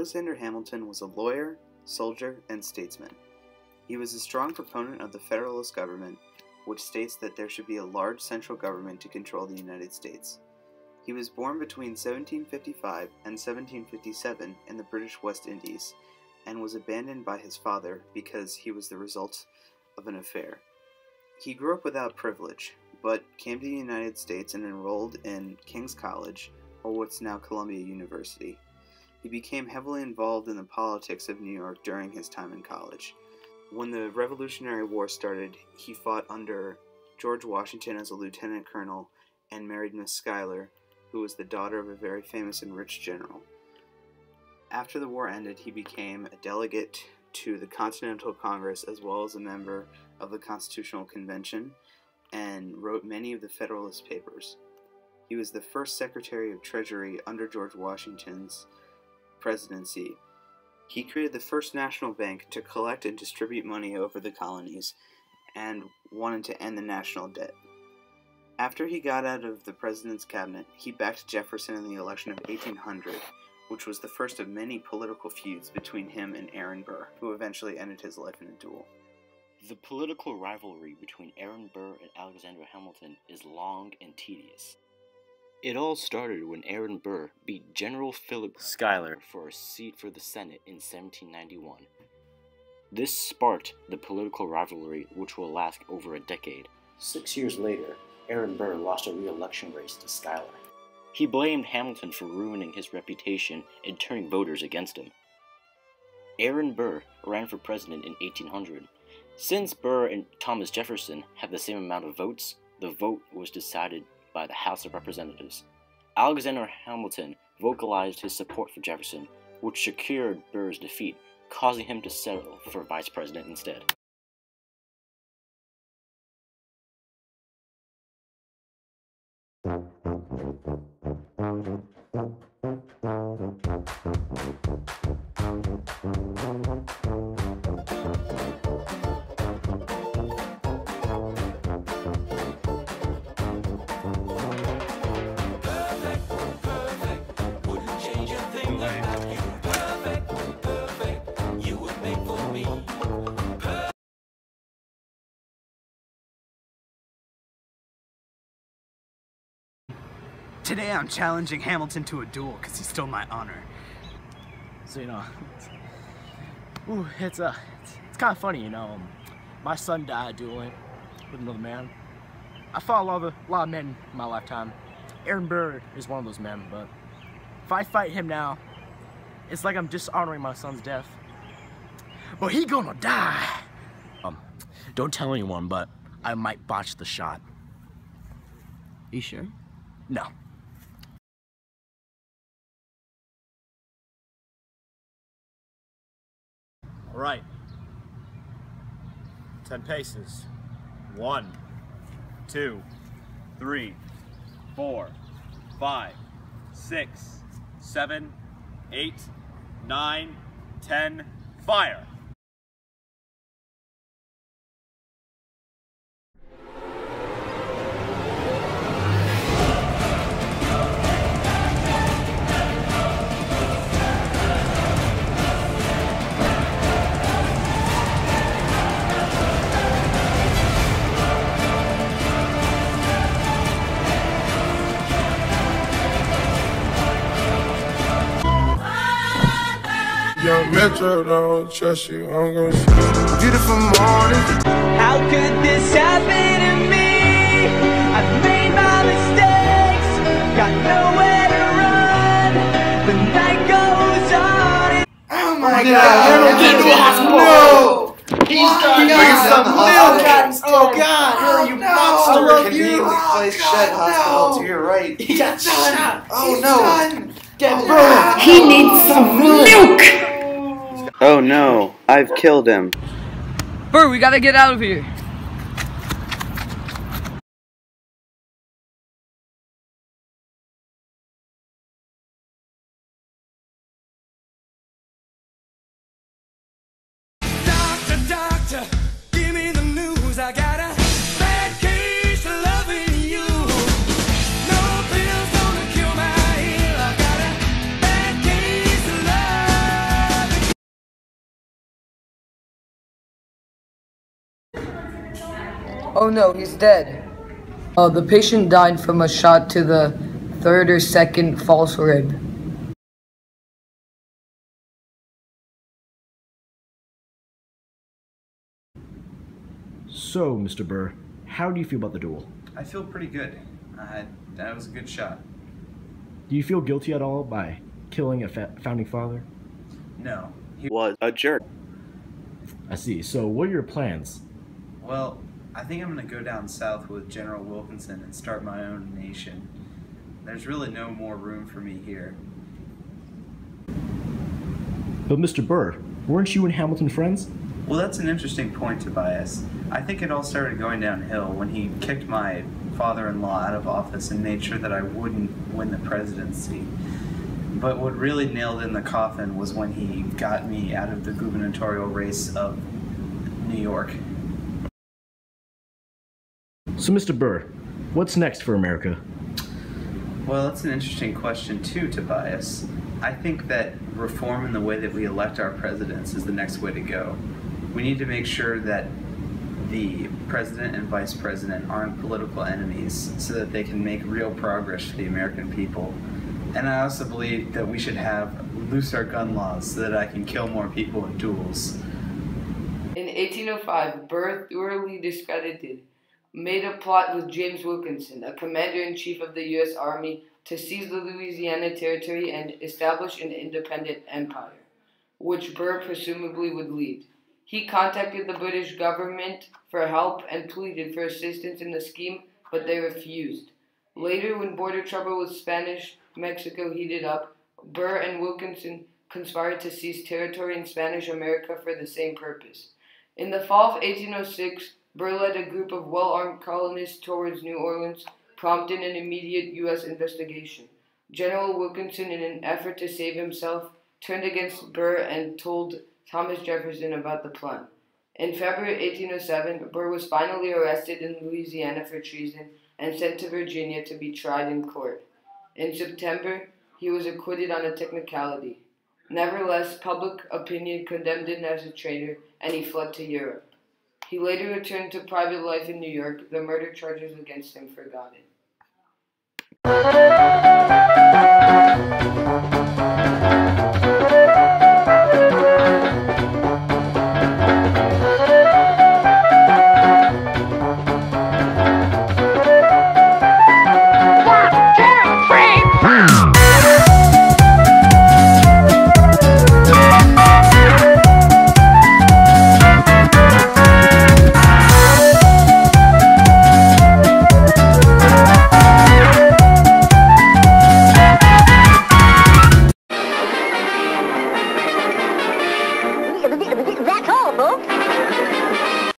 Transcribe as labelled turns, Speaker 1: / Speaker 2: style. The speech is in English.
Speaker 1: Alexander Hamilton was a lawyer, soldier, and statesman. He was a strong proponent of the Federalist government, which states that there should be a large central government to control the United States. He was born between 1755 and 1757 in the British West Indies and was abandoned by his father because he was the result of an affair. He grew up without privilege, but came to the United States and enrolled in King's College, or what's now Columbia University. He became heavily involved in the politics of New York during his time in college. When the Revolutionary War started, he fought under George Washington as a lieutenant colonel and married Miss Schuyler, who was the daughter of a very famous and rich general. After the war ended, he became a delegate to the Continental Congress as well as a member of the Constitutional Convention and wrote many of the Federalist Papers. He was the first Secretary of Treasury under George Washington's presidency. He created the first national bank to collect and distribute money over the colonies and wanted to end the national debt. After he got out of the president's cabinet, he backed Jefferson in the election of 1800, which was the first of many political feuds between him and Aaron Burr, who eventually ended his life in a duel.
Speaker 2: The political rivalry between Aaron Burr and Alexander Hamilton is long and tedious. It all started when Aaron Burr beat General Philip Schuyler for a seat for the Senate in 1791. This sparked the political rivalry, which will last over a decade.
Speaker 3: Six years later, Aaron Burr lost a re election race to Schuyler.
Speaker 2: He blamed Hamilton for ruining his reputation and turning voters against him. Aaron Burr ran for president in 1800. Since Burr and Thomas Jefferson had the same amount of votes, the vote was decided by the House of Representatives. Alexander Hamilton vocalized his support for Jefferson, which secured Burr's defeat, causing him to settle for vice president instead.
Speaker 4: Today I'm challenging Hamilton to a duel because he stole my honor.
Speaker 5: So you know, it's, ooh, it's uh, it's, it's kind of funny, you know. Um, my son died dueling with another man. I fought a lot of a lot of men in my lifetime. Aaron Burr is one of those men, but if I fight him now, it's like I'm dishonoring my son's death. But he gonna die. Um, don't tell anyone, but I might botch the shot.
Speaker 4: You sure?
Speaker 5: No.
Speaker 6: Right. Ten paces. One, two, three, four, five, six, seven, eight, nine, ten. Fire!
Speaker 7: Metro don't trust you, I'm gonna shoot you. Beautiful morning.
Speaker 8: How could this happen to me? I've made my mistakes, got nowhere to run. The night goes on.
Speaker 7: Oh, oh my god,
Speaker 9: Get to the hospital.
Speaker 7: No!
Speaker 9: He's got
Speaker 7: Bring some
Speaker 9: some
Speaker 7: milk.
Speaker 9: milk.
Speaker 7: Oh god,
Speaker 9: Oh,
Speaker 7: you
Speaker 9: no.
Speaker 7: monster!
Speaker 9: Oh, I love you. Oh,
Speaker 7: placed
Speaker 9: God,
Speaker 7: Shed Hospital
Speaker 9: no.
Speaker 7: to your right.
Speaker 9: He got shot.
Speaker 7: Oh
Speaker 9: He's
Speaker 7: no!
Speaker 9: done.
Speaker 7: Get
Speaker 9: Oh,
Speaker 7: bro!
Speaker 10: He needs some milk!
Speaker 1: Oh no, I've killed him.
Speaker 11: Burr, we gotta get out of here. Oh no, he's dead. Uh, the patient died from a shot to the third or second false rib.
Speaker 5: So, Mr. Burr, how do you feel about the duel?
Speaker 1: I feel pretty good. Uh, that was a good shot.
Speaker 5: Do you feel guilty at all by killing a fa- founding father?
Speaker 1: No,
Speaker 2: He was a jerk.
Speaker 5: I see. So, what are your plans?
Speaker 1: Well, I think I'm going to go down south with General Wilkinson and start my own nation. There's really no more room for me here.
Speaker 5: But, Mr. Burr, weren't you and Hamilton friends?
Speaker 1: Well, that's an interesting point, Tobias. I think it all started going downhill when he kicked my father in law out of office and made sure that I wouldn't win the presidency. But what really nailed in the coffin was when he got me out of the gubernatorial race of New York.
Speaker 5: So, Mr. Burr, what's next for America?
Speaker 1: Well, that's an interesting question, too, Tobias. I think that reform in the way that we elect our presidents is the next way to go. We need to make sure that the president and vice president aren't political enemies so that they can make real progress for the American people. And I also believe that we should have looser gun laws so that I can kill more people in duels.
Speaker 11: In 1805, Burr, thoroughly discredited, made a plot with James Wilkinson, a commander in chief of the U.S. Army, to seize the Louisiana Territory and establish an independent empire, which Burr presumably would lead. He contacted the British government for help and pleaded for assistance in the scheme, but they refused. Later, when border trouble with Spanish Mexico heated up, Burr and Wilkinson conspired to seize territory in Spanish America for the same purpose. In the fall of 1806, Burr led a group of well armed colonists towards New Orleans, prompting an immediate U.S. investigation. General Wilkinson, in an effort to save himself, turned against Burr and told Thomas Jefferson about the plan. In February 1807, Burr was finally arrested in Louisiana for treason and sent to Virginia to be tried in court. In September, he was acquitted on a technicality. Nevertheless, public opinion condemned him as a traitor and he fled to Europe. He later returned to private life in New York. The murder charges against him forgotten.